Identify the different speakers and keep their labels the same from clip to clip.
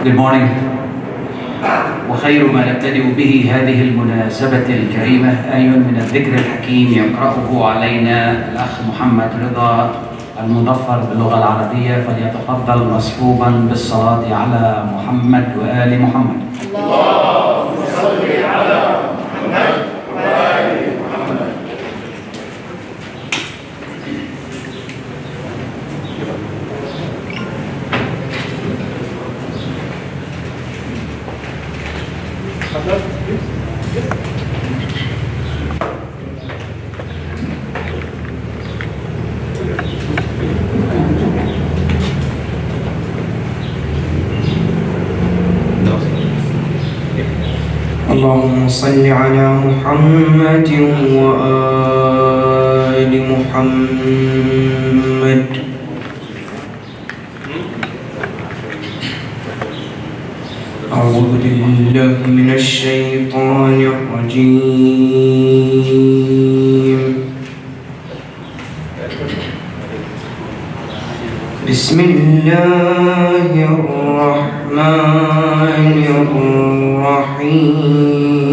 Speaker 1: Good morning. وخير ما نبتدئ به هذه المناسبة الكريمة آي من الذكر الحكيم يقرأه علينا الأخ محمد رضا المظفر باللغة العربية فليتفضل مصحوبا بالصلاة على محمد وآل محمد
Speaker 2: اللهم صل على محمد وآل محمد. أعوذ بالله من الشيطان الرجيم. بسم الله الرحمن الرحيم. رحيم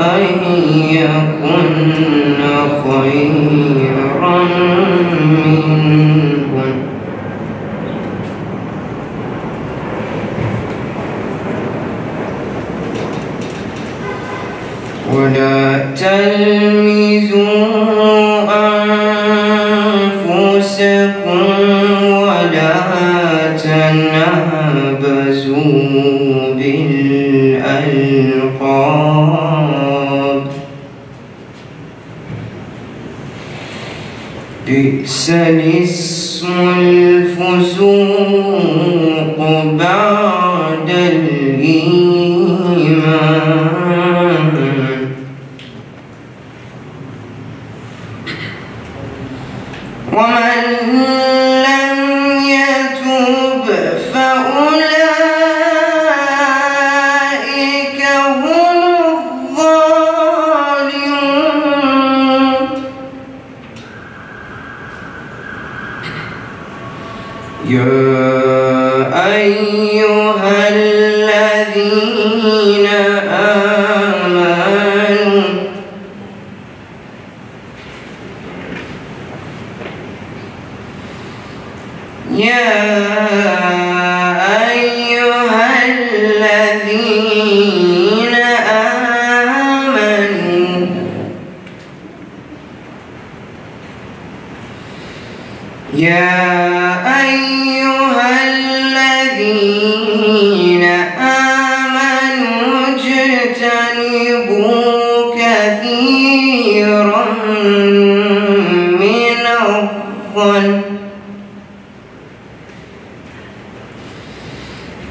Speaker 2: أن يكن خيرا منهم ولا تلمزوا أنفسكم بئس الاسم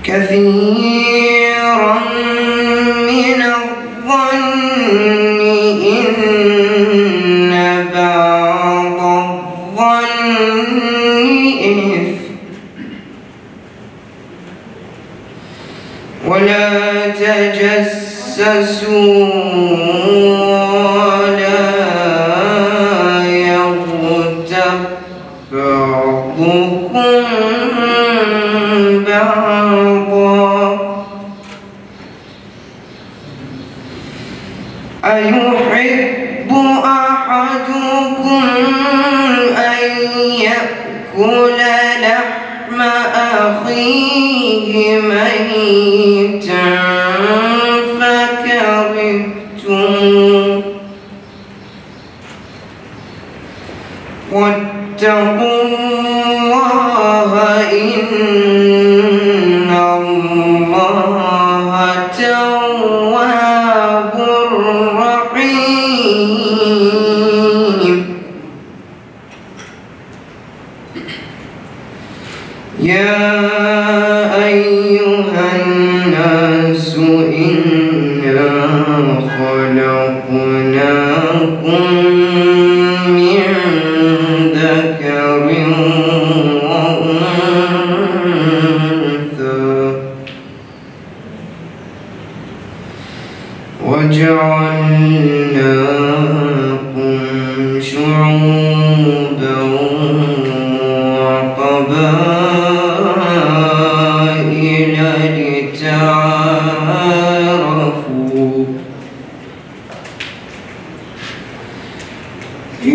Speaker 2: كثيرا من الظن إن بعض الظن إثم. ولا تجسسوا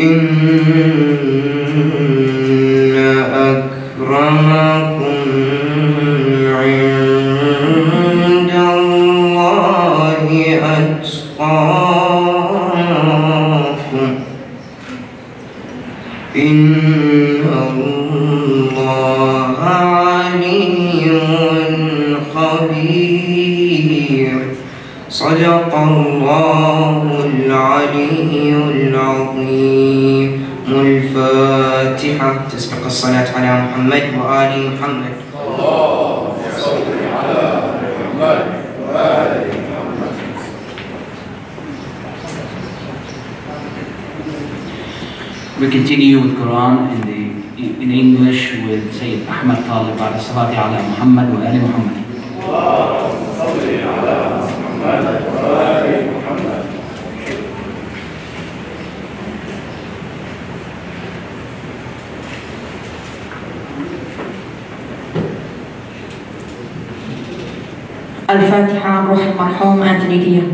Speaker 2: إن
Speaker 3: المرحوم أنتوني ديان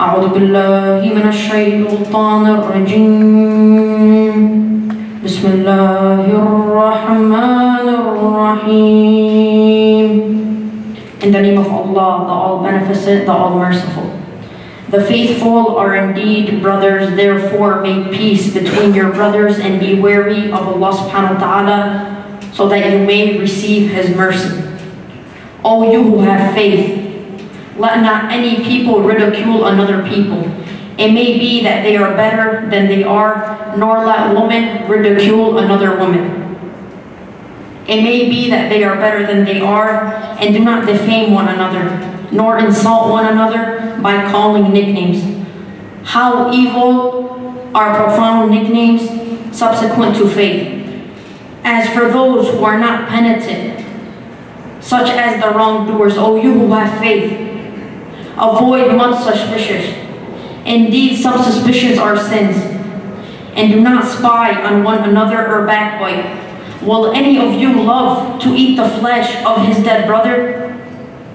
Speaker 3: أعوذ بالله من الشيطان الرجيم بسم الله الرحمن الرحيم In the name of Allah, the All Beneficent, the All Merciful. the faithful are indeed brothers, therefore make peace between your brothers and be wary of Allah subhanahu wa ta'ala so that you may receive His mercy. O you who have faith, let not any people ridicule another people. It may be that they are better than they are, nor let woman ridicule another woman. It may be that they are better than they are, and do not defame one another, nor insult one another by calling nicknames. How evil are profound nicknames subsequent to faith. As for those who are not penitent, such as the wrongdoers, O you who have faith, avoid much suspicious. Indeed, some suspicions are sins. And do not spy on one another or backbite. Will any of you love to eat the flesh of his dead brother?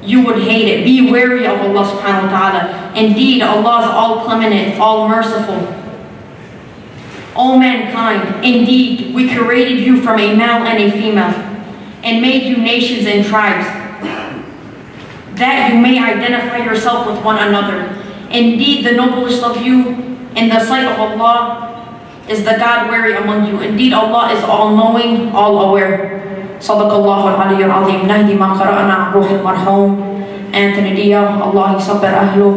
Speaker 3: You would hate it. Be wary of Allah subhanahu wa ta'ala. Indeed, Allah is all clement, all merciful. O mankind, indeed, we created you from a male and a female, and made you nations and tribes. that you may identify yourself with one another. Indeed, the noblest of you in the sight of Allah is the God wary among you. Indeed, Allah is all-knowing, all-aware. صدق الله العلي العظيم نهدي ما قرأنا روح المرحوم أنتوني ديا الله يصبر أهله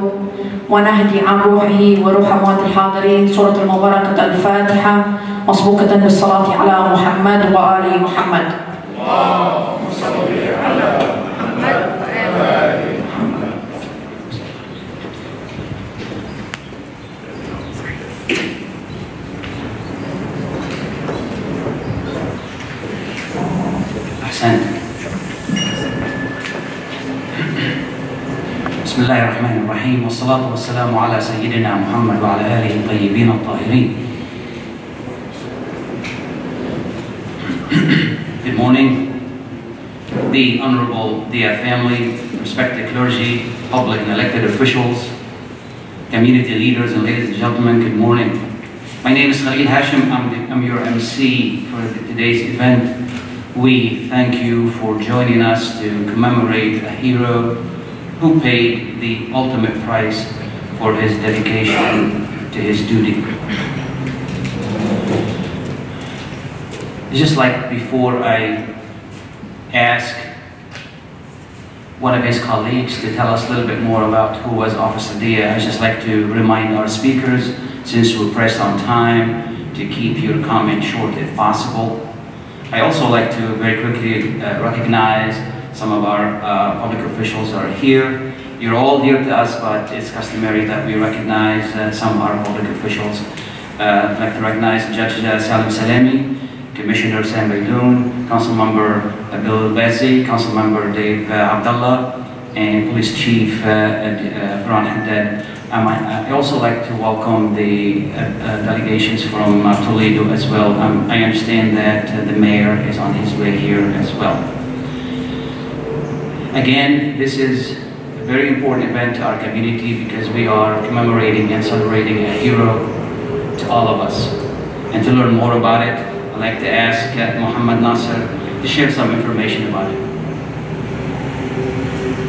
Speaker 3: ونهدي عن روحه وروح أموات الحاضرين سورة المباركة الفاتحة مسبوقة بالصلاة على محمد وآل محمد
Speaker 1: أحسنت بسم الله الرحمن الرحيم والصلاة والسلام على سيدنا محمد وعلى آله الطيبين الطاهرين Good morning. The Honorable Dia family, respected clergy, public and elected officials, community leaders, and ladies and gentlemen, good morning. My name is Khalil Hashim. I'm, the, I'm your MC for the, today's event. We thank you for joining us to commemorate a hero who paid the ultimate price for his dedication to his duty. Just like before I ask one of his colleagues to tell us a little bit more about who was Officer Dia, I'd just like to remind our speakers, since we're pressed on time, to keep your comments short if possible. I also like to very quickly uh, recognize some of our uh, public officials are here. You're all dear to us, but it's customary that we recognize uh, some of our public officials. Uh, I'd like to recognize Judge uh, Salem Salamey, Commissioner Sam Baydoun, Council Member Bill Bazzi, Council Member Dave uh, Abdullah, and Police Chief uh, uh, Ron Haddad. Um, I, I also like to welcome the uh, uh, delegations from uh, Toledo as well. Um, I understand that uh, the mayor is on his way here as well. Again, this is a very important event to our community because we are commemorating and celebrating a hero to all of us. And to learn more about it, I'd like to ask uh, Muhammad Nasser to share some information about it.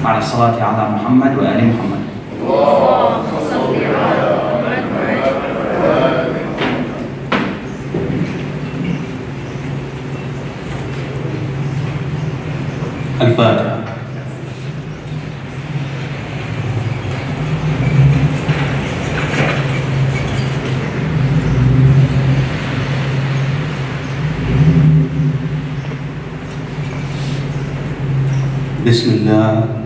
Speaker 1: على الصلاة على محمد وآل محمد.
Speaker 4: بسم الله.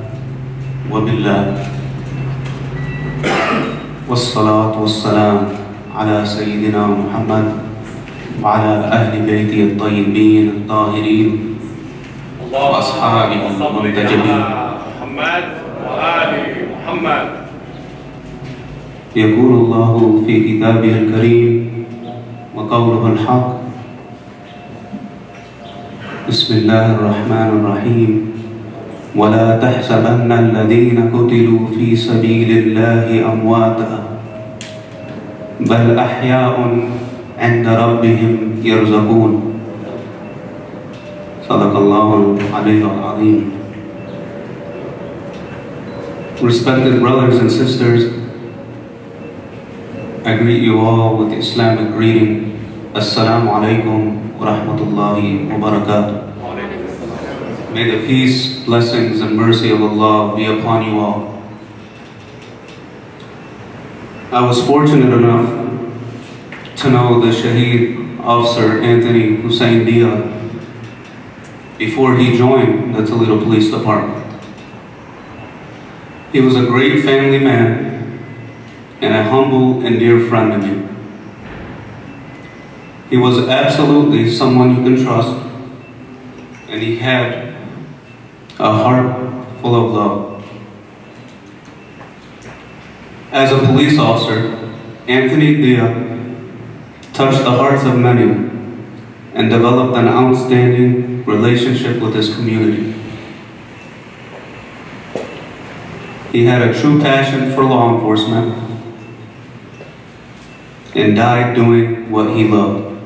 Speaker 4: والسلام على سيدنا محمد وعلى أهل بيته الطيبين الطاهرين وأصحابه المنتجبين.
Speaker 5: محمد وآل محمد
Speaker 4: يقول الله في كتابه الكريم وقوله الحق بسم الله الرحمن الرحيم ولا تحسبن الذين قتلوا في سبيل الله أمواتا بل أحياء عند ربهم يرزقون صدق الله العلي العظيم Respected brothers and sisters, I greet you all with the Islamic greeting. Assalamu alaikum wa rahmatullahi wa barakatuh. May the peace, blessings, and mercy of Allah be upon you all. I was fortunate enough to know the Shaheed Officer Anthony Hussein Dia before he joined the Toledo Police Department. He was a great family man and a humble and dear friend to me. He was absolutely someone you can trust, and he had a heart full of love. As a police officer, Anthony Dia touched the hearts of many and developed an outstanding relationship with his community. He had a true passion for law enforcement and died doing what he loved.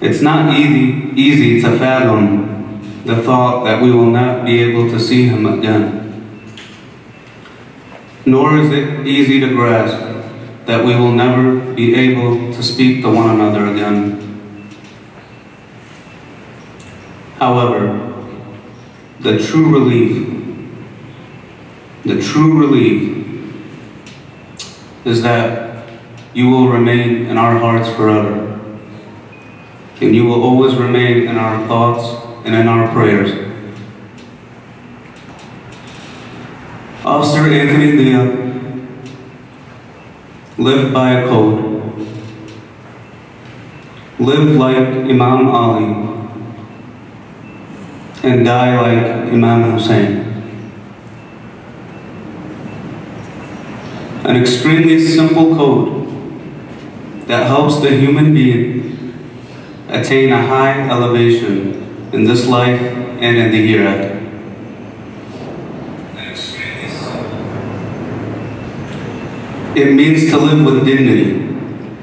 Speaker 4: It's not easy, easy to fathom the thought that we will not be able to see him again. Nor is it easy to grasp that we will never be able to speak to one another again. However, the true relief, the true relief is that you will remain in our hearts forever. And you will always remain in our thoughts and in our prayers. Officer Anthony Dia lived by a code. Live like Imam Ali and die like Imam Hussein. An extremely simple code that helps the human being attain a high elevation in this life and in the hereafter. It means to live with dignity,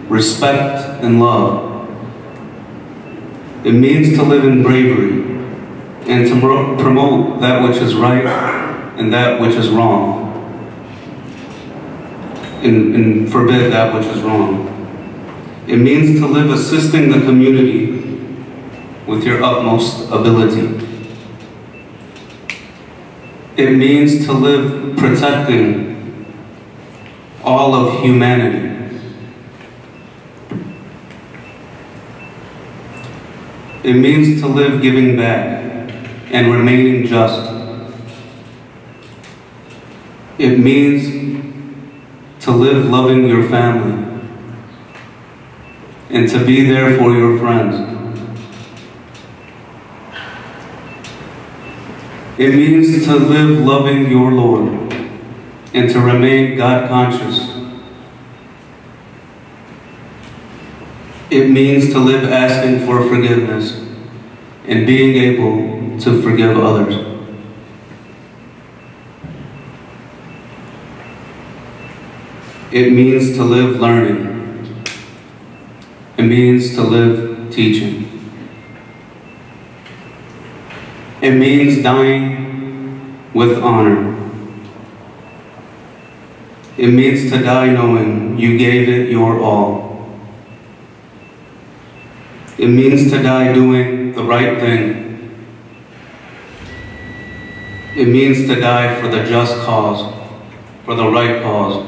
Speaker 4: respect, and love. It means to live in bravery and to promote that which is right and that which is wrong, and, and forbid that which is wrong. It means to live assisting the community with your utmost ability. It means to live protecting all of humanity. It means to live giving back and remaining just. It means to live loving your family and to be there for your friends. It means to live loving your Lord and to remain God conscious. It means to live asking for forgiveness and being able to forgive others. It means to live learning. It means to live teaching. It means dying with honor. It means to die knowing you gave it your all. It means to die doing the right thing. It means to die for the just cause, for the right cause.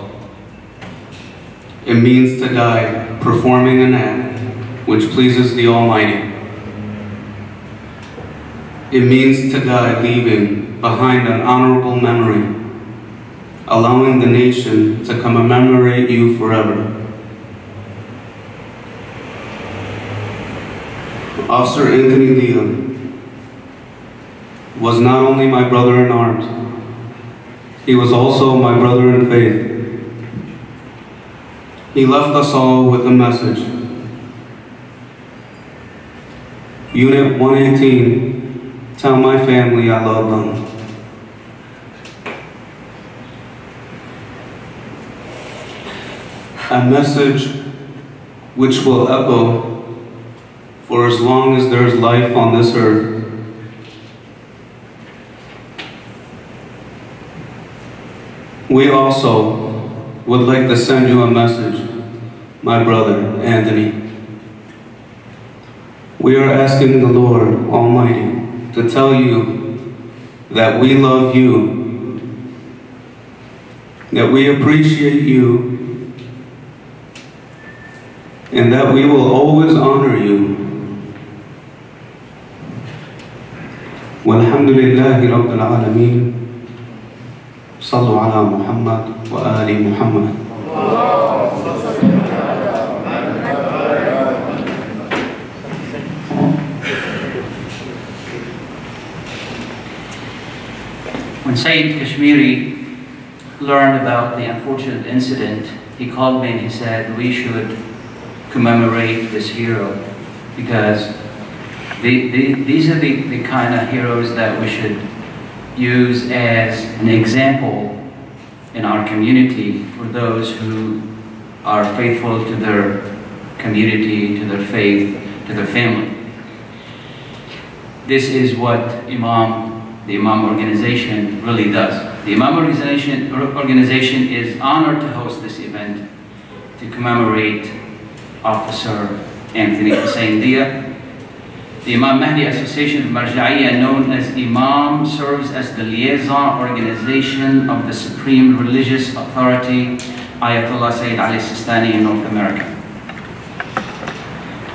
Speaker 4: It means to die performing an act which pleases the Almighty. It means to die leaving behind an honorable memory allowing the nation to commemorate you forever. Officer Anthony Dia was not only my brother in arms, he was also my brother in faith. He left us all with a message. Unit 118, tell my family I love them. A message which will echo for as long as there is life on this earth. We also would like to send you a message, my brother Anthony. We are asking the Lord Almighty to tell you that we love you, that we appreciate you, and that we will always honor you. والحمد لله رب العالمين صلوا على محمد وآل محمد
Speaker 1: When Sayyid Kashmiri learned about the unfortunate incident, he called me and he said, we should commemorate this hero because the, the, these are the, the kind of heroes that we should use as an example in our community for those who are faithful to their community, to their faith, to their family. this is what Imam, the Imam organization really does. The Imam organization, organization is honored to host this event to commemorate Officer Anthony Hussein Dia. The Imam Mahdi Association of Marja'iyya, known as Imam, serves as the liaison organization of the Supreme Religious Authority, Ayatollah Sayyid Ali Sistani in North America.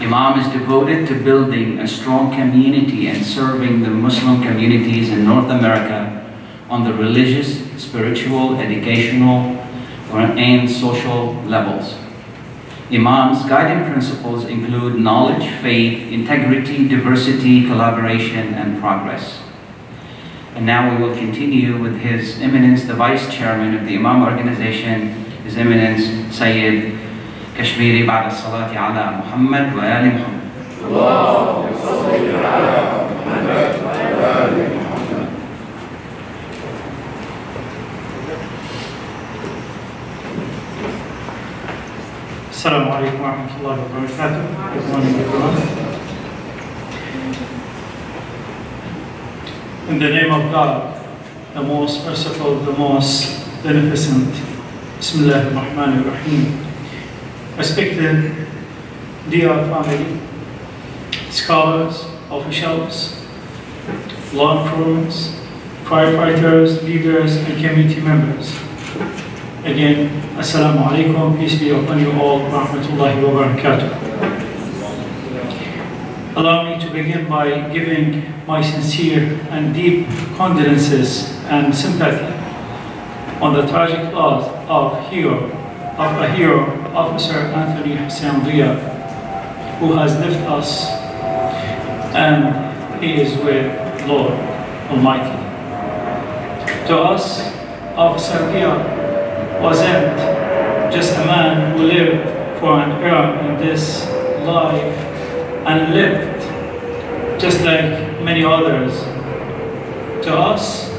Speaker 1: Imam is devoted to building a strong community and serving the Muslim communities in North America on the religious, spiritual, educational, and social levels. Imam's guiding principles include knowledge, faith, integrity, diversity, collaboration, and progress. And now we will continue with His Eminence, the Vice Chairman of the Imam Organization, His Eminence Sayyid Kashmiri Ba'da Salati ala Muhammad wa Ali
Speaker 5: Muhammad. صل على محمد وعلى ال محمد
Speaker 6: Assalamu alaikum wa rahmatullahi wa barakatuh. Good morning, everyone. In the name of God, the most merciful, the most beneficent. Bismillah ar-Rahman ar-Rahim. Respected dear family, scholars, officials, law enforcement, firefighters, leaders, and community members. Again, Assalamu alaikum, peace be upon you all, rahmatullahi wa barakatuh. Allow me to begin by giving my sincere and deep condolences and sympathy on the tragic loss of hero, of a hero, Officer Anthony Hussein Dia, who has left us and he is with Lord Almighty. To us, Officer Dia wasn't just a man who lived for an era in this life and lived just like many others. To us,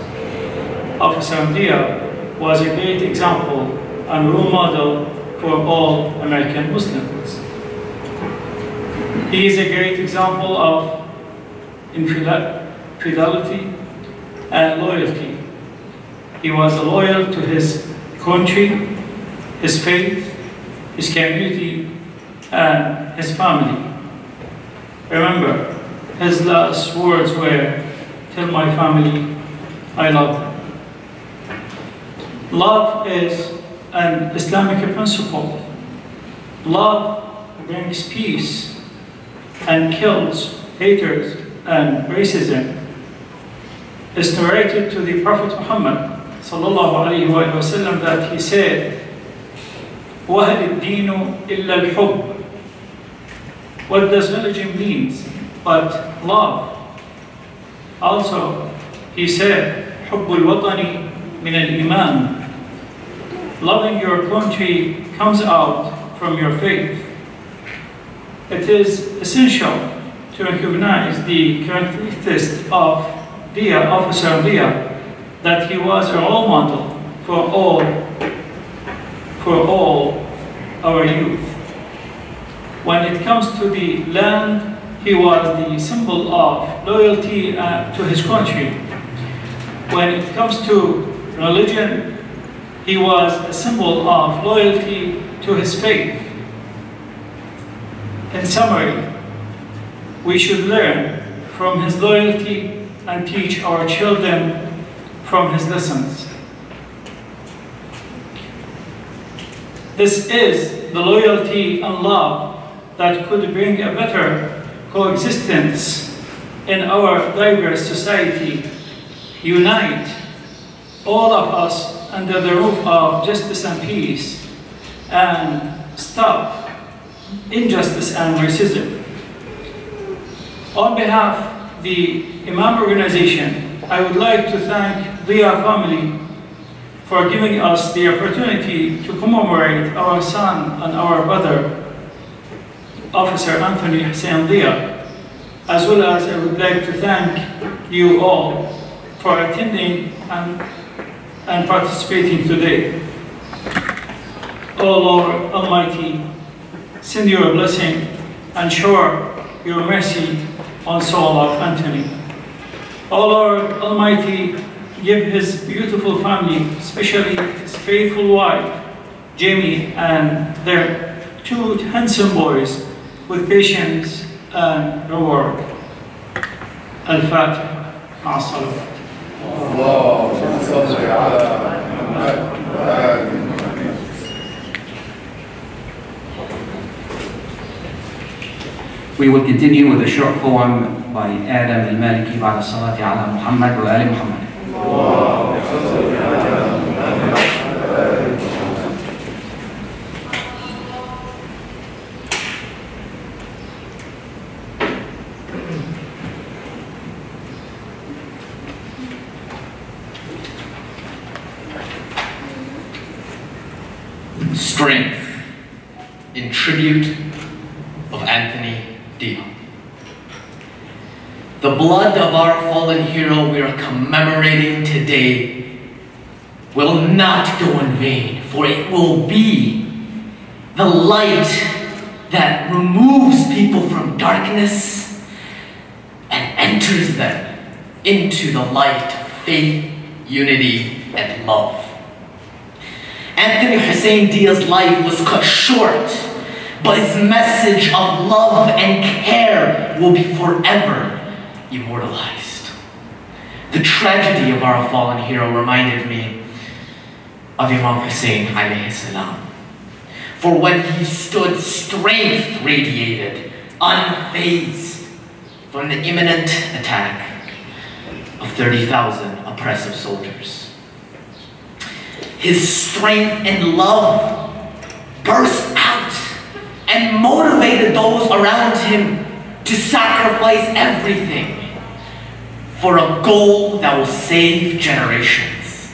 Speaker 6: Officer Dia was a great example and role model for all American Muslims. He is a great example of infidelity and loyalty. He was loyal to his country, his faith, his community, and his family. Remember, his last words were, Tell my family I love them. Love is an Islamic principle. Love brings peace and kills haters and racism. It's narrated to the Prophet Muhammad sallallahu alayhi wa sallam that he said, وَهَلِ الدِّينُ إِلَّا الْحُبِّ What does religion mean? But love. Also, he said, حُبُّ الْوَطَنِ مِنَ الْإِيمَانِ Loving your country comes out from your faith. It is essential to recognize the characteristics of Dia, Officer Dia, that he was a role model for all, for all our youth. When it comes to the land, he was the symbol of loyalty uh, to his country. When it comes to religion, he was a symbol of loyalty to his faith. In summary, we should learn from his loyalty and teach our children from his lessons. This is the loyalty and love that could bring a better coexistence in our diverse society, unite all of us under the roof of justice and peace, and stop injustice and racism. On behalf of the Imam organization, I would like to thank Dia family for giving us the opportunity to commemorate our son and our brother, Officer Anthony Hussein Dia, as well as I would like to thank you all for attending and, and participating today. O Lord Almighty, send your blessing and shower your mercy on soul of Anthony. O Lord Almighty, give his beautiful family, especially his faithful wife, Jamie, and their two handsome boys, with patience and reward. Al-Fatiha. مع الصلوات.
Speaker 5: اللهم صل على محمد وآل محمد
Speaker 1: We will continue with a short poem by Adam al-Maliki بعد الصلاة على محمد وآل محمد.
Speaker 7: Strength in tribute of Anthony Dia. The blood of our fallen hero we are commemorating today will not go in vain, for it will be the light that removes people from darkness and enters them into the light of faith, unity, and love. Anthony Hussein Dia's life was cut short, but his message of love and care will be forever immortalized. The tragedy of our fallen hero reminded me of Imam Hussein alayhi salam. For when he stood, strength radiated, unfazed from the imminent attack of 30,000 oppressive soldiers. His strength and love burst out and motivated those around him to sacrifice everything for a goal that will save generations.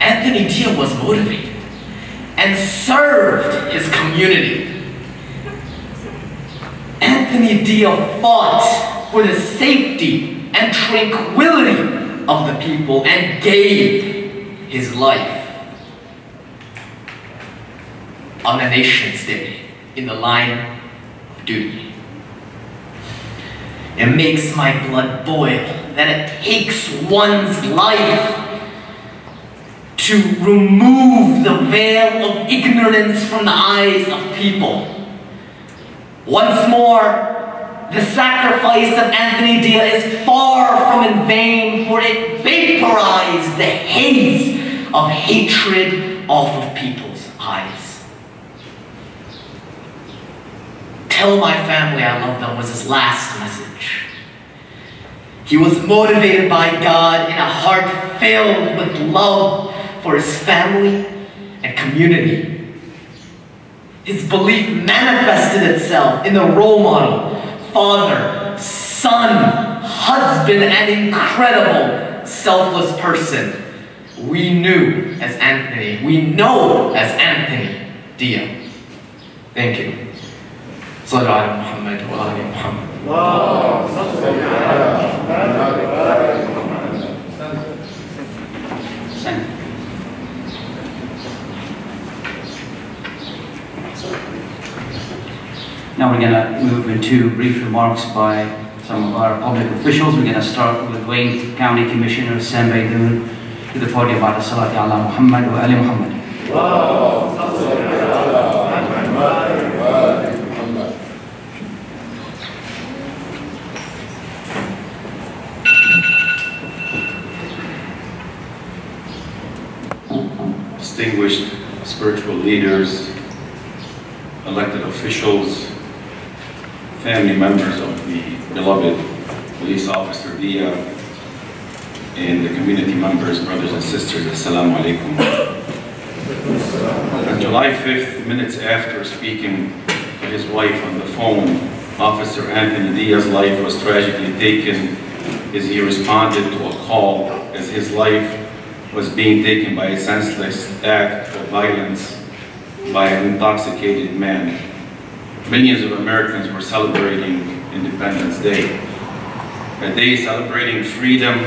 Speaker 7: Anthony Dia was motivated and served his community. Anthony Dia fought for the safety and tranquility of the people and gave his life on the nation's day in the line of duty. It makes my blood boil that it takes one's life to remove the veil of ignorance from the eyes of people. Once more, the sacrifice of Anthony Dia is far from in vain, for it vaporized the haze of hatred off of people's eyes. Tell my family I love them was his last message. He was motivated by God in a heart filled with love for his family and community. His belief manifested itself in the role model, father, son, husband, and incredible selfless person we knew as Anthony, we know as Anthony Dia. Thank you. صلوا على محمد وآل محمد.
Speaker 5: اللهم صل على محمد وآل محمد
Speaker 1: Thank you. Now we're going to move into brief remarks by some of our public officials. We're going to start with Wayne County Commissioner Sam Baidoon to the podium بعد الصلاة على محمد وآل محمد.
Speaker 5: اللهم صل
Speaker 8: Distinguished spiritual leaders, elected officials, family members of the beloved police officer Dia, and the community members, brothers and sisters, Assalamu alaikum. On July 5th, minutes after speaking to his wife on the phone, Officer Anthony Dia's life was tragically taken as he responded to a call as his life was being taken by a senseless act of violence by an intoxicated man. Millions of Americans were celebrating Independence Day, a day celebrating freedom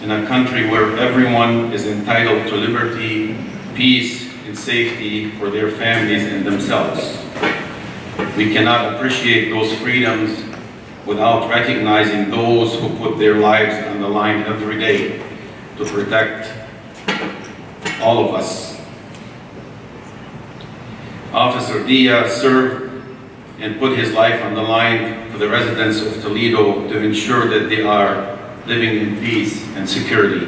Speaker 8: in a country where everyone is entitled to liberty, peace, and safety for their families and themselves. We cannot appreciate those freedoms without recognizing those who put their lives on the line every day to protect all of us. Officer Dia served and put his life on the line for the residents of Toledo to ensure that they are living in peace and security.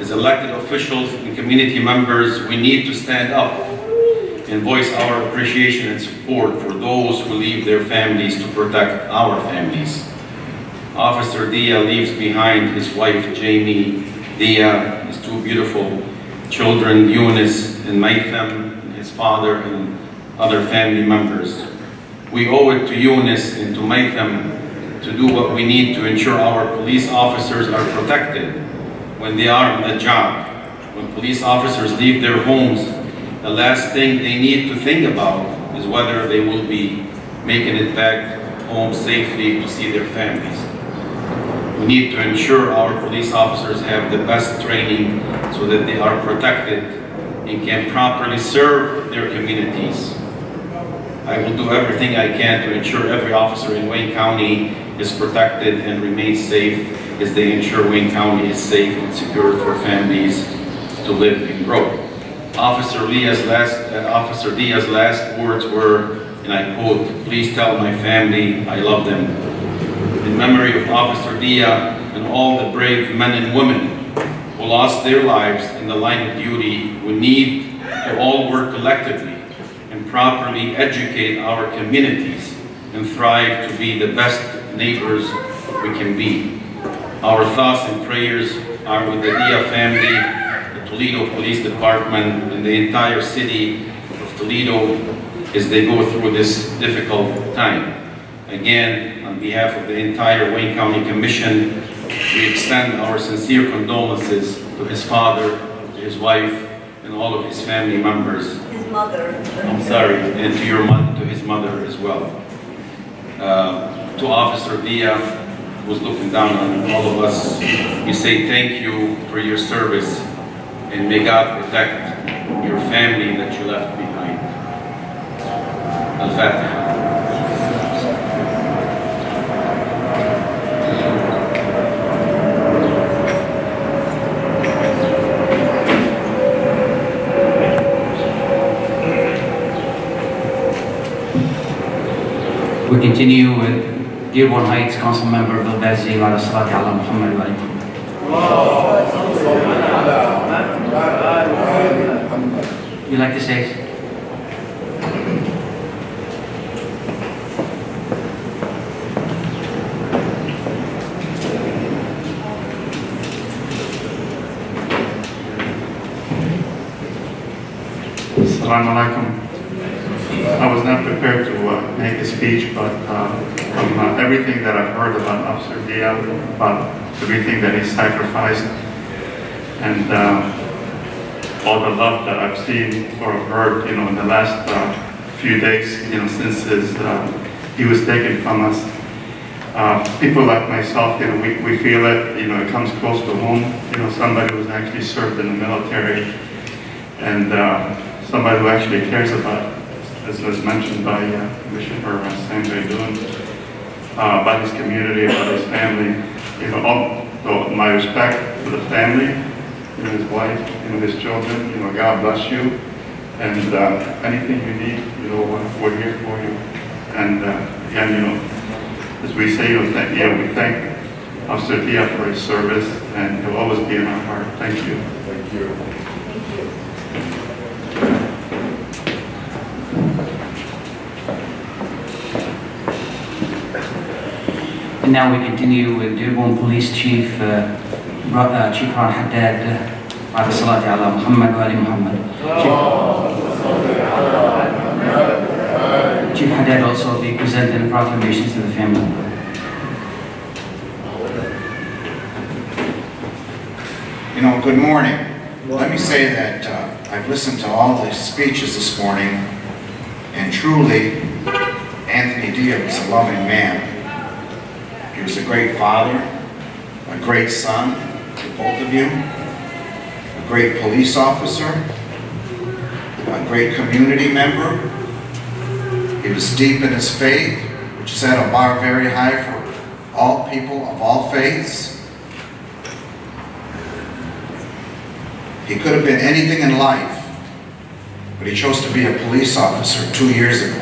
Speaker 8: As elected officials and community members, we need to stand up and voice our appreciation and support for those who leave their families to protect our families. Officer Dia leaves behind his wife Jamie, Dia, his two beautiful children, Yunus and Maitham, his father and other family members. We owe it to Yunus and to Maitham to do what we need to ensure our police officers are protected when they are on the job. When police officers leave their homes, the last thing they need to think about is whether they will be making it back home safely to see their families. We need to ensure our police officers have the best training so that they are protected and can properly serve their communities. I will do everything I can to ensure every officer in Wayne County is protected and remains safe as they ensure Wayne County is safe and secure for families to live and grow. Officer Dia's last, uh, Officer Dia's last words were, and I quote, please tell my family I love them. Memory of Officer Dia and all the brave men and women who lost their lives in the line of duty, we need to all work collectively and properly educate our communities and thrive to be the best neighbors we can be. Our thoughts and prayers are with the Dia family, the Toledo Police Department, and the entire city of Toledo as they go through this difficult time. Again, on behalf of the entire Wayne County Commission, we extend our sincere condolences to his father, to his wife, and all of his family members.
Speaker 9: His mother.
Speaker 8: I'm sorry, and to your mother, to his mother as well. Uh, to Officer Dia, who's looking down on all of us, we say thank you for your service, and may God protect your family that you left behind. Al-Fatiha.
Speaker 1: We continue with Dearborn Heights Council Member Bill Bazzi على الصلاة على محمد وآل محمد. You like to say?
Speaker 10: Assalamu alaikum. I was not prepared to uh, make a speech, but uh, from uh, everything that I've heard about Officer Dia, about everything that he sacrificed, and uh, all the love that I've seen or heard, you know, in the last uh, few days, you know, since his, uh, he was taken from us. People like myself, you know, we, we feel it, you know, it comes close to home. You know, somebody who's actually served in the military and somebody who actually cares about, as was mentioned by uh, Commissioner uh, Sam Baydoun, uh, about his community, about his family. You know, all, so my respect for the family, you know, his wife, you know, his children. You know, God bless you. And uh, anything you need, you know, we're- here for you. And uh, again, you know, as we say, you know, thank, know, we thank Officer Dia for his service, and he'll always be in our heart. Thank you.
Speaker 5: Thank you.
Speaker 1: And now we continue with Dearborn Police Chief uh, Ra- uh, Chief Ron Haddad على الصلاة على محمد وآل محمد. Chief, Chief Haddad also be presenting proclamations to the family.
Speaker 11: You know, good morning. Let me say that uh, I've listened to all the speeches this morning, and truly, Anthony Diaz was a loving man. Was a great father, a great son both of you, a great police officer, a great community member. He was deep in his faith, which set a bar very high for all people of all faiths. He could have been anything in life, but he chose to be a police officer two years ago.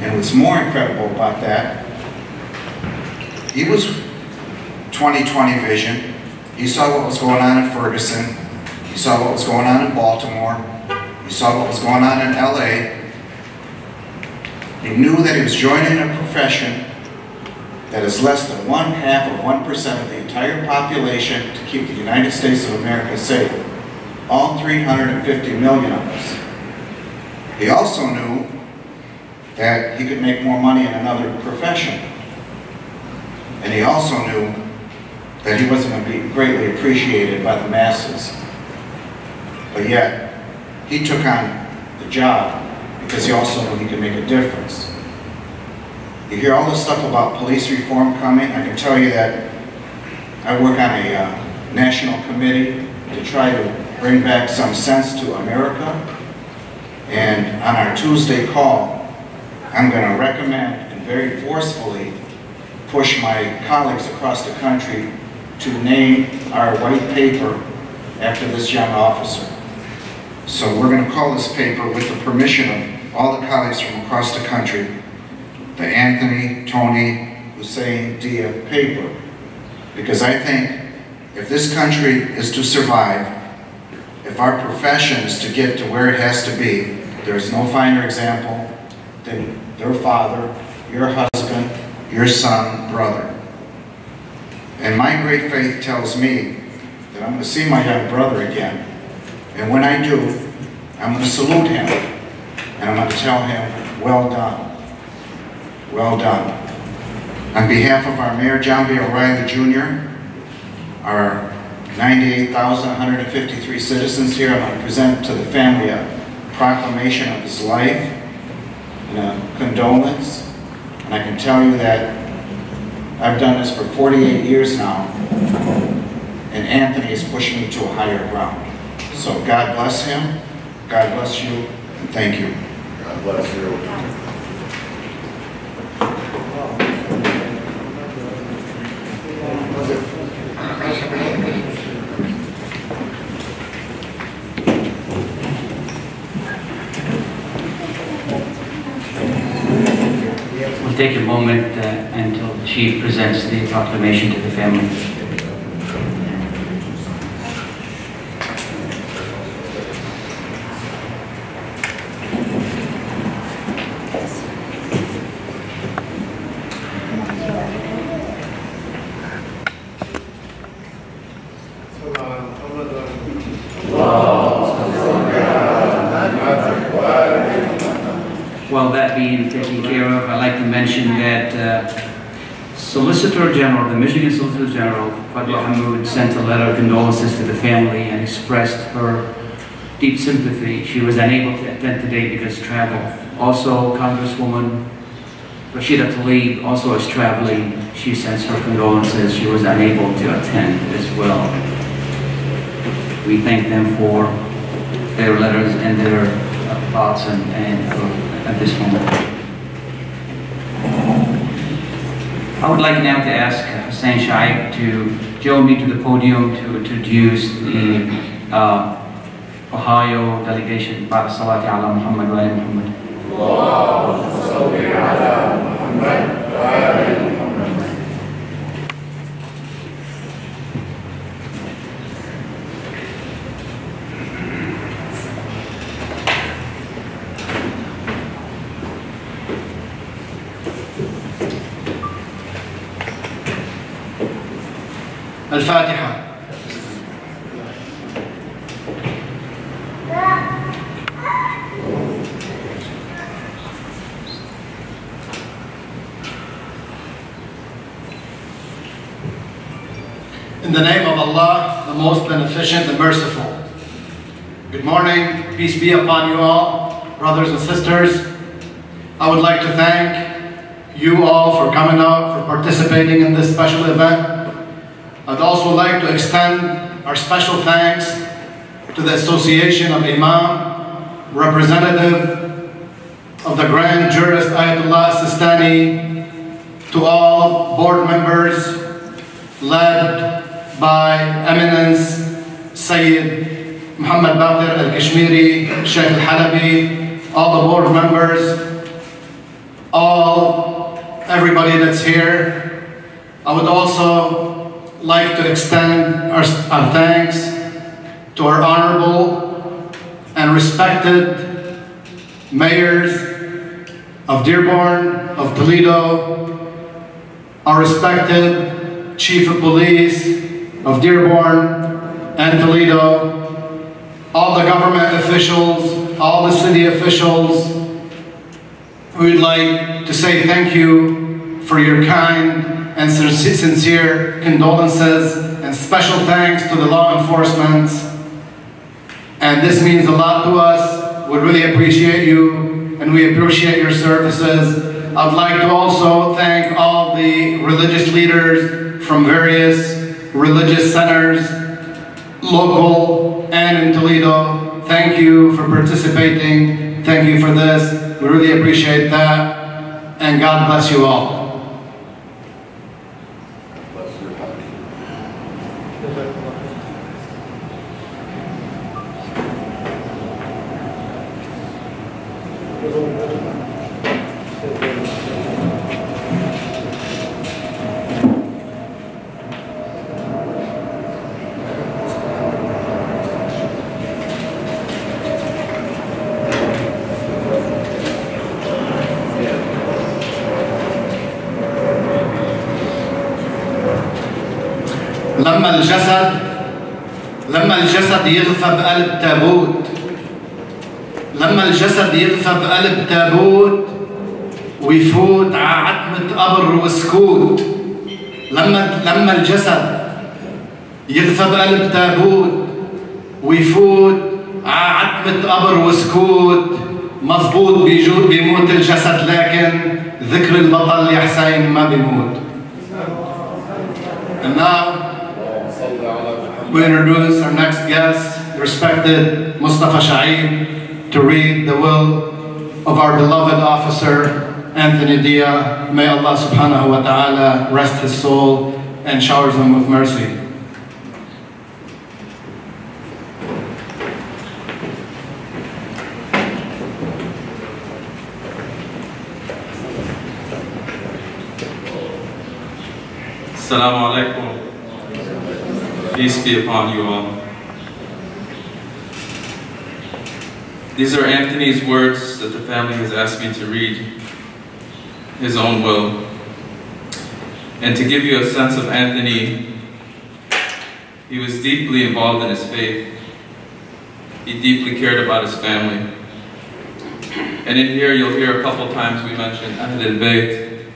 Speaker 11: And what's more incredible about that, he was 2020 vision. He saw what was going on in Ferguson. He saw what was going on in Baltimore. He saw what was going on in LA. He knew that he was joining a profession that is less than one half of 1% of the entire population to keep the United States of America safe. All 350 million of us. He also knew that he could make more money in another profession. And he also knew that he wasn't going to be greatly appreciated by the masses. But yet, he took on the job because he also knew he could make a difference. You hear all this stuff about police reform coming. I can tell you that I work on a uh, national committee to try to bring back some sense to America. And on our Tuesday call, I'm going to recommend and very forcefully push my colleagues across the country to name our white paper after this young officer. So we're going to call this paper, with the permission of all the colleagues from across the country, the Anthony Tony Hussein Dia paper. Because I think if this country is to survive, if our profession is to get to where it has to be, there is no finer example than their father, your husband, your son, brother. And my great faith tells me that I'm going to see my young brother again. And when I do, I'm going to salute him. And I'm going to tell him, well done. Well done. On behalf of our Mayor John B. O'Reilly Jr., our 98,153 citizens here, I'm going to present to the family a proclamation of his life and a condolence. And I can tell you that I've done this for 48 years now, and Anthony is pushing me to a higher ground. So God bless him, God bless you, and thank you.
Speaker 5: God bless you.
Speaker 1: We'll take a moment uh, until the chief presents the proclamation to the family. While that being taken care of, I'd like to mention that uh, Solicitor General, the Michigan Solicitor General, Fadwa Hammoud, sent a letter of condolences to the family and expressed her deep sympathy. She was unable to attend today because of travel. Also, Congresswoman Rashida Tlaib also is traveling. She sends her condolences. She was unable to attend as well. We thank them for their letters and their thoughts and, and for at this moment. I would like now to ask Hussein Shaib to join me to the podium to introduce the uh, Ohio delegation. بعد الصلاة على محمد وآل محمد.
Speaker 5: اللهم صل على محمد وآل محمد
Speaker 9: الفاتحة In the name of Allah, the most beneficent and merciful. Good morning, peace be upon you all, brothers and sisters. I would like to thank you all for coming out, for participating in this special event. Also like to extend our special thanks to the Association of Imam, Representative of the Grand Jurist Ayatollah Sistani, to all board members led by Eminence Sayyid Muhammad Baqir Al-Kashmiri, Sheikh Al-Halabi, all the board members, all, everybody that's here. I would also like to extend our, our thanks to our honorable and respected mayors of Dearborn, of Toledo, our respected chief of police of Dearborn and Toledo, all the government officials, all the city officials, we'd like to say thank you for your kind and sincere condolences and special thanks to the law enforcement. And this means a lot to us. We really appreciate you and we appreciate your services. I'd like to also thank all the religious leaders from various religious centers, local and in Toledo. Thank you for participating. Thank you for this. We really appreciate that. And God bless you all. لما الجسد لما الجسد يغفى بقلب تابوت. لما الجسد يغفى بقلب تابوت ويفوت على عتمة قبر وسكوت لما لما الجسد يغفى بقلب تابوت ويفوت على عتمة قبر وسكوت مظبوط بيجود بيموت الجسد لكن ذكر البطل يا حسين ما بيموت. We introduce our next guest, respected Mustafa Sha'ib, to read the will of our beloved officer, Anthony Dia. May Allah subhanahu wa ta'ala rest his soul and showers him with mercy.
Speaker 12: Assalamu alaikum. Peace be upon you all. These are Anthony's words that the family has asked me to read, his own will. And to give you a sense of Anthony, he was deeply involved in his faith. He deeply cared about his family. And in here, you'll hear a couple times we mention Ahlul Bayt.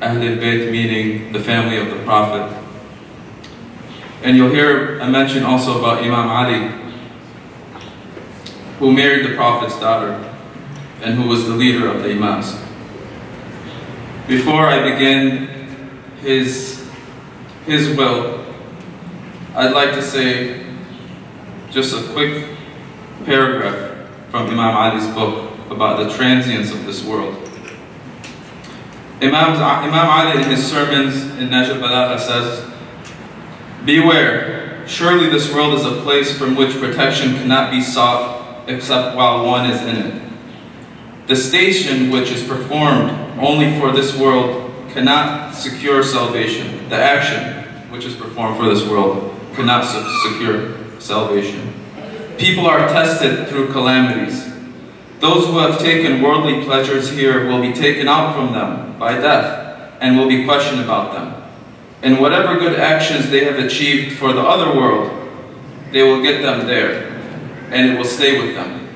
Speaker 12: Ahlul Bayt meaning the family of the Prophet. And you'll hear a mention also about Imam Ali, who married the Prophet's daughter and who was the leader of the Imams. Before I begin his, his will, I'd like to say just a quick paragraph from Imam Ali's book about the transience of this world. Imam, Imam Ali in his sermons in Nahjul Balagha says, Beware, surely this world is a place from which protection cannot be sought except while one is in it. The station which is performed only for this world cannot secure salvation. The action which is performed for this world cannot secure salvation. People are tested through calamities. Those who have taken worldly pleasures here will be taken out from them by death and will be questioned about them. And whatever good actions they have achieved for the other world, they will get them there, and it will stay with them.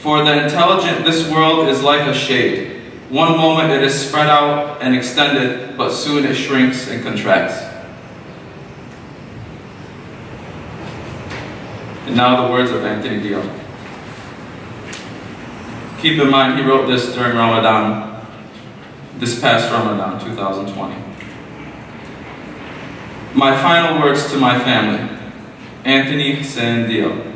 Speaker 12: For the intelligent, this world is like a shade. One moment it is spread out and extended, but soon it shrinks and contracts. And now the words of Anthony Dia. Keep in mind, he wrote this during Ramadan, this past Ramadan, 2020. My final words to my family, Anthony Sandio.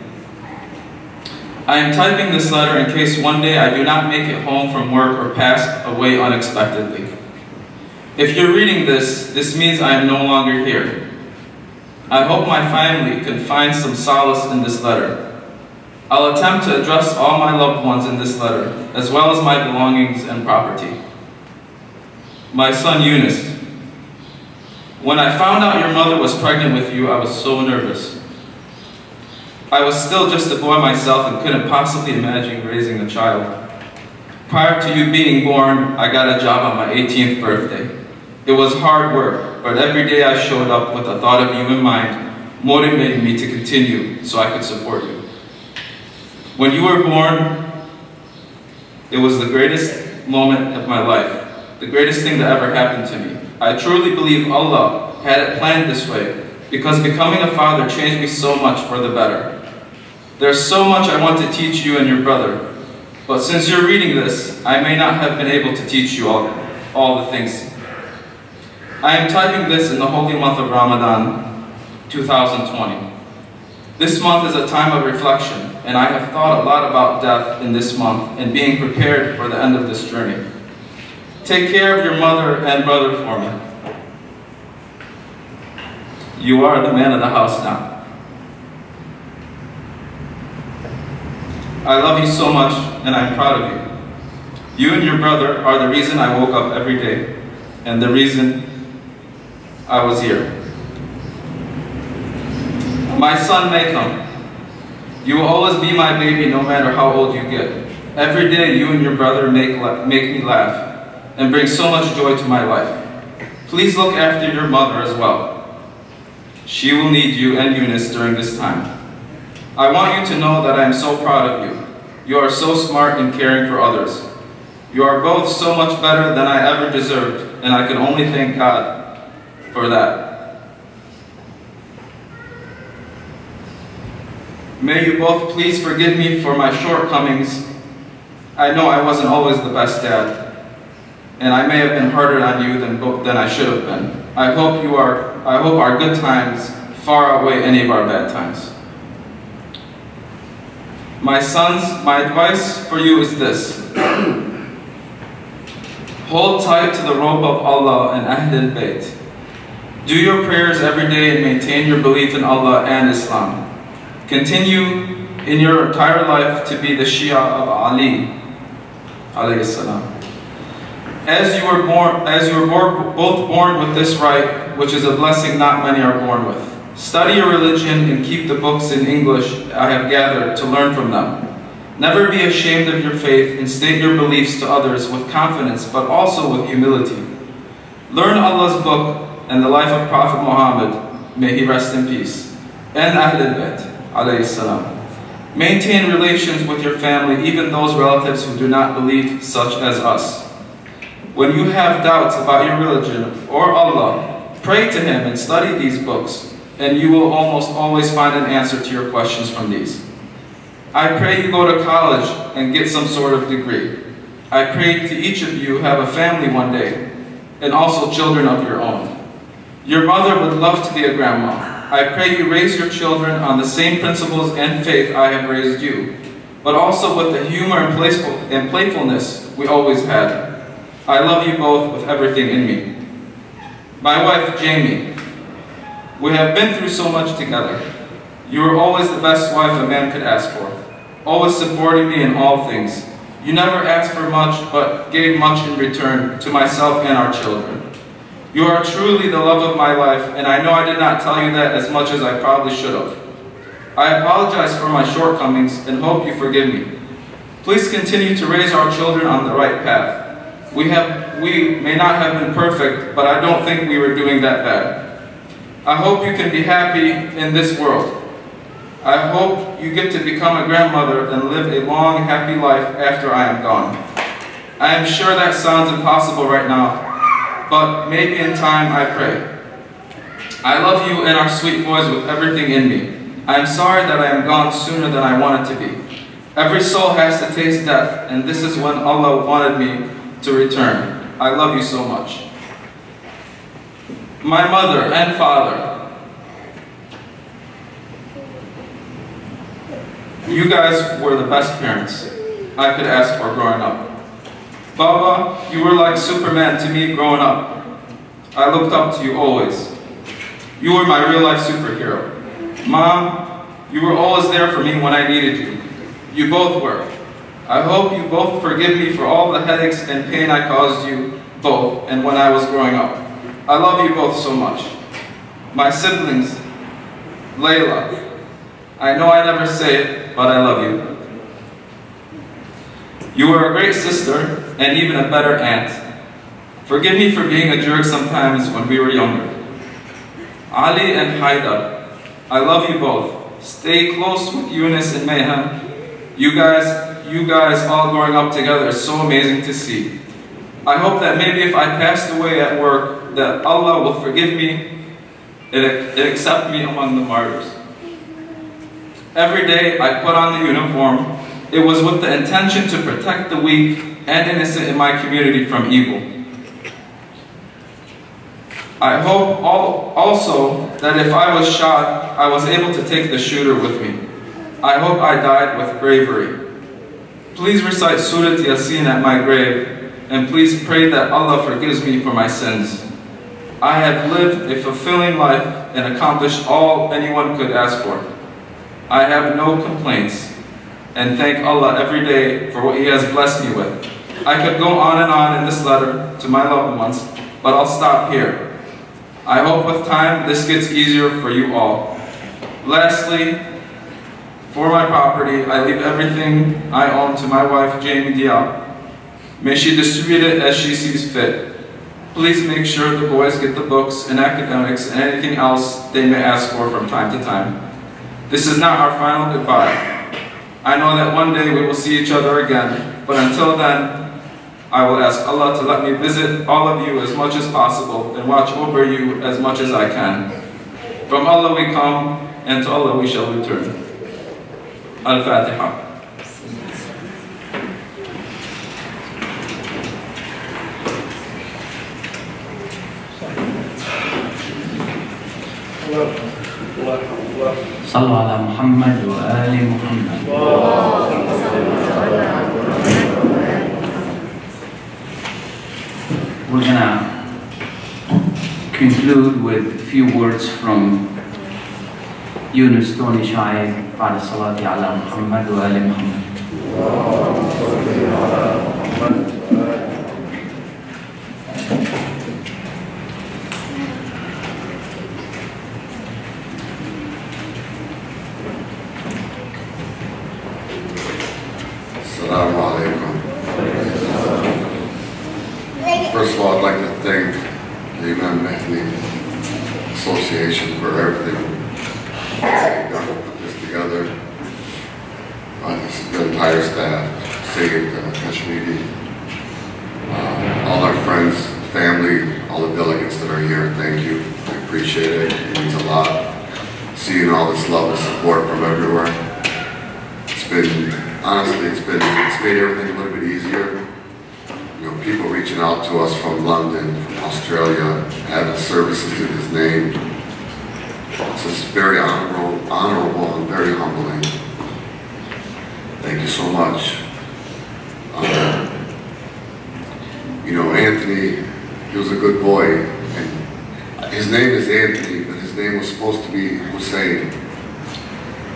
Speaker 12: I am typing this letter in case one day I do not make it home from work or pass away unexpectedly. If you're reading this, this means I am no longer here. I hope my family can find some solace in this letter. I'll attempt to address all my loved ones in this letter, as well as my belongings and property. My son Yunus, when I found out your mother was pregnant with you, I was so nervous. I was still just a boy myself and couldn't possibly imagine raising a child. Prior to you being born, I got a job on my 18th birthday. It was hard work, but every day I showed up with the thought of you in mind, motivating me to continue so I could support you. When you were born, it was the greatest moment of my life, the greatest thing that ever happened to me. I truly believe Allah had it planned this way because becoming a father changed me so much for the better. There's so much I want to teach you and your brother, but since you're reading this, I may not have been able to teach you all, all the things. I am typing this in the holy month of Ramadan 2020. This month is a time of reflection, and I have thought a lot about death in this month and being prepared for the end of this journey. Take care of your mother and brother for me. You are the man of the house now. I love you so much, and I'm proud of you. You and your brother are the reason I woke up every day, and the reason I was here. My son Maitham, you will always be my baby no matter how old you get. Every day you and your brother make, make me laugh and bring so much joy to my life. Please look after your mother as well. She will need you and Yunus during this time. I want you to know that I am so proud of you. You are so smart in caring for others. You are both so much better than I ever deserved, and I can only thank God for that. May you both please forgive me for my shortcomings. I know I wasn't always the best dad, and I may have been harder on you than, than I should have been. I hope you are, I hope our good times far outweigh any of our bad times. My sons, my advice for you is this. Hold tight to the rope of Allah and Ahlul Bayt. Do your prayers every day and maintain your belief in Allah and Islam. Continue in your entire life to be the Shia of Ali, alayhi salam. As you were born, as you were born, both born with this right, which is a blessing not many are born with. Study your religion and keep the books in English I have gathered to learn from them. Never be ashamed of your faith and state your beliefs to others with confidence, but also with humility. Learn Allah's book and the life of Prophet Muhammad, may he rest in peace, and Ahlul Bayt, alayhi salam. Maintain relations with your family, even those relatives who do not believe such as us. When you have doubts about your religion or Allah, pray to Him and study these books, and you will almost always find an answer to your questions from these. I pray you go to college and get some sort of degree. I pray to each of you have a family one day, and also children of your own. Your mother would love to be a grandma. I pray you raise your children on the same principles and faith I have raised you, but also with the humor and, playfulness we always had. I love you both with everything in me. My wife, Jamie, we have been through so much together. You were always the best wife a man could ask for, always supporting me in all things. You never asked for much, but gave much in return to myself and our children. You are truly the love of my life, and I know I did not tell you that as much as I probably should have. I apologize for my shortcomings and hope you forgive me. Please continue to raise our children on the right path. We, have, we may not have been perfect, but I don't think we were doing that bad. I hope you can be happy in this world. I hope you get to become a grandmother and live a long, happy life after I am gone. I am sure that sounds impossible right now, but maybe in time I pray. I love you and our sweet boys with everything in me. I am sorry that I am gone sooner than I wanted to be. Every soul has to taste death, and this is when Allah wanted me to return. I love you so much my mother and father. You guys were the best parents I could ask for growing up. Baba, you were like Superman to me growing up. I looked up to you always. You were my real life superhero. Mom, you were always there for me when I needed you. You both were. I hope you both forgive me for all the headaches and pain I caused you both and when I was growing up. I love you both so much. My siblings, Layla, I know I never say it, but I love you. You were a great sister and even a better aunt. Forgive me for being a jerk sometimes when we were younger. Ali and Haidar, I love you both. Stay close with Yunus and Maitham. You guys, you guys all growing up together is so amazing to see. I hope that maybe if I passed away at work, that Allah will forgive me and, accept me among the martyrs. Every day I put on the uniform, it was with the intention to protect the weak and innocent in my community from evil. I hope al- also that if I was shot, I was able to take the shooter with me. I hope I died with bravery. Please recite Surah Yasin at my grave, and please pray that Allah forgives me for my sins. I have lived a fulfilling life and accomplished all anyone could ask for. I have no complaints, and thank Allah every day for what He has blessed me with. I could go on and on in this letter to my loved ones, but I'll stop here. I hope with time this gets easier for you all. Lastly, for my property, I leave everything I own to my wife, Jamie Dia. May she distribute it as she sees fit. Please make sure the boys get the books and academics and anything else they may ask for from time to time. This is not our final goodbye. I know that one day we will see each other again, but until then, I will ask Allah to let me visit all of you as much as possible and watch over you as much as I can. From Allah we come, and to Allah we shall return. Al-Fatiha.
Speaker 1: صلوا على محمد وآل محمد We're gonna conclude with a few words from Yunus Tony Shaib بعد الصلاة على محمد وآل محمد.
Speaker 13: Assalamu Anthony, he was a good boy, and his name is Anthony, but his name was supposed to be Hussein.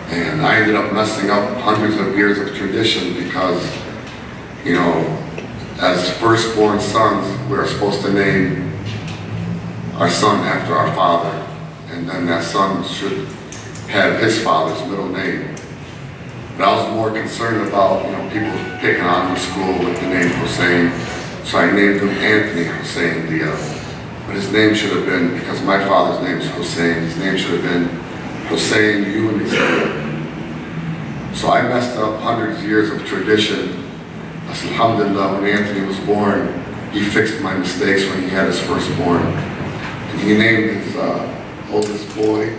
Speaker 13: And I ended up messing up hundreds of years of tradition because, you know, as firstborn sons, we are supposed to name our son after our father. And then that son should have his father's middle name. But I was more concerned about, you know, people picking on the school with the name Hussein. So I named him Anthony Hussein Dia. But his name should have been, because my father's name is Hussein, his name should have been Hussein Dia. So I messed up hundreds of years of tradition. Alhamdulillah, when Anthony was born, he fixed my mistakes when he had his firstborn. And he named his uh, oldest boy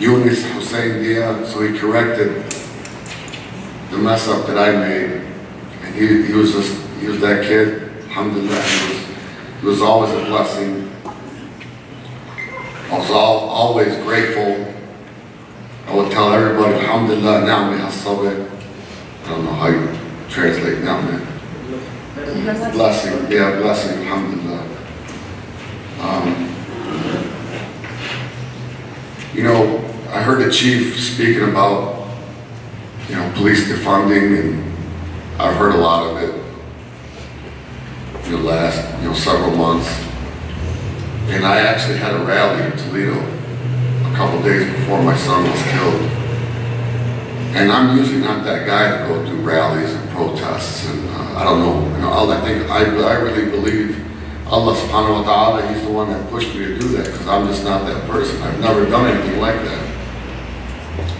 Speaker 13: Yunus Hussein Dia, so he corrected the mess up that I made. And he, he was just, he was that kid. Alhamdulillah, he was, he was always a blessing. I was all, always grateful I would tell everybody, Alhamdulillah, ni'mah as-sabr. I don't know how you translate ni'mah. Blessing, yeah, blessing, alhamdulillah. Um, you know, I heard the chief speaking about, you know, police defunding, and I've heard a lot of it the last, you know, several months. And I actually had a rally in Toledo a couple days before my son was killed. And I'm usually not that guy to go do rallies and protests, and uh, I don't know, you know, I think, I, I really believe Allah subhanahu wa ta'ala, He's the one that pushed me to do that, because I'm just not that person. I've never done anything like that.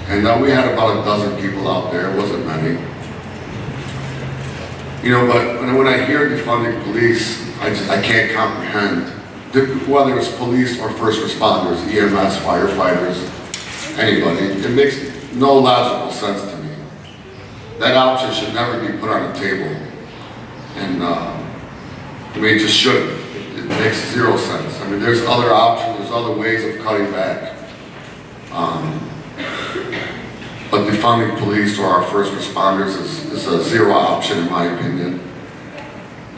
Speaker 13: And uh, we had about a dozen people out there, it wasn't many. You know, but when, I hear defunding police, I just, I can't comprehend, whether it's police or first responders, EMS, firefighters, anybody, it makes no logical sense to me. That option should never be put on the table. And, uh, I mean, it just shouldn't. It, it makes zero sense. I mean, there's other options, there's other ways of cutting back. Um, but defunding police or our first responders is, is a zero option in my opinion.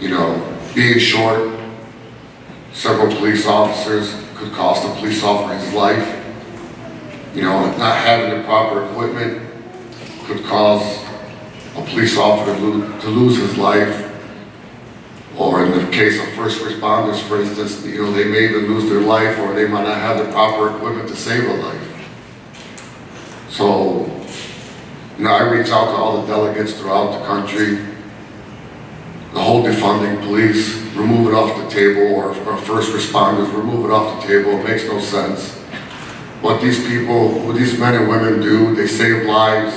Speaker 13: You know, being short, several police officers could cost a police officer his life. You know, not having the proper equipment could cause a police officer to lose, to lose his life. Or in the case of first responders, for instance, you know, they may even lose their life or they might not have the proper equipment to save a life. So, you know, I reach out to all the delegates throughout the country. The whole defunding police, remove it off the table, or, or first responders, remove it off the table. It makes no sense. What these people, what these men and women do, they save lives.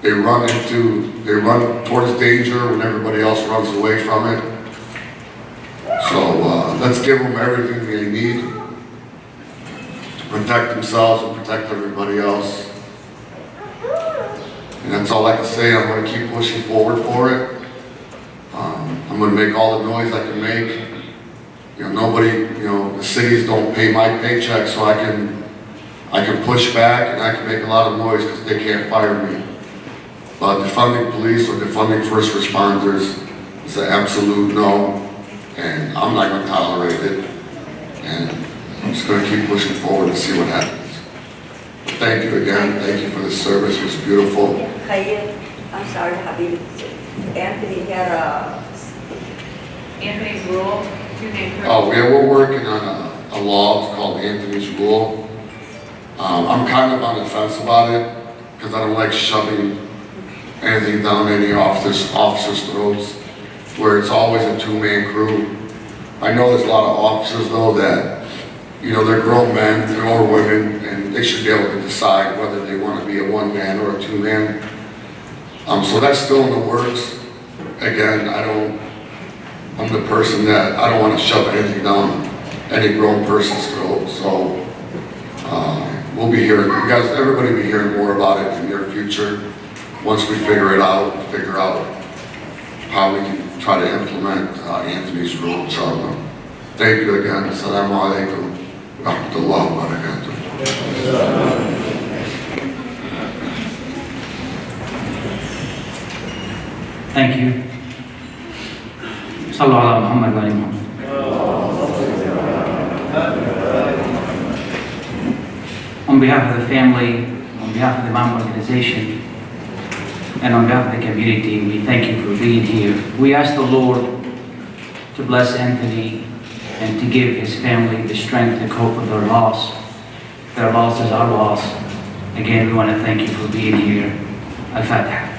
Speaker 13: They run into, they run towards danger when everybody else runs away from it. So uh, let's give them everything they need to protect themselves and protect everybody else. And that's all I can say. I'm going to keep pushing forward for it. Um, I'm going to make all the noise I can make. You know, nobody, you know, the cities don't pay my paycheck, so I can, I can push back and I can make a lot of noise because they can't fire me. But defunding police or defunding first responders is an absolute no, and I'm not going to tolerate it. And I'm just going to keep pushing forward and see what happens. Thank you again. Thank you for the service. It was beautiful.
Speaker 14: Khayyar, I'm sorry, Habib. Anthony had a,
Speaker 15: Anthony's rule, two name
Speaker 13: Oh, yeah, we're working on a, a law, called Anthony's Rule. Um, I'm kind of on the fence about it, because I don't like shoving anything down any officers, officers' throats, where it's always a two-man crew. I know there's a lot of officers though that, you know, they're grown men, they're or women, and they should be able to decide whether they want to be a one-man or a two-man. Um, so that's still in the works. Again, I don't, I'm the person that, I don't want to shove anything down any grown person's throat, so, uh, we'll be hearing, you guys, everybody will be hearing more about it in the near future. Once we figure it out, figure out how we can try to implement uh, Anthony's rule, inshallah. Thank you again. Assalamu alaikum wa wa barakatuh.
Speaker 1: Thank you. صلوا على محمد وآل محمد. On behalf of the family, on behalf of the Imam organization, and on behalf of the community, we thank you for being here. We ask the Lord to bless Anthony and to give his family the strength to cope with their loss. Their loss is our loss. Again, we want to thank you for being here. Al-Fatiha.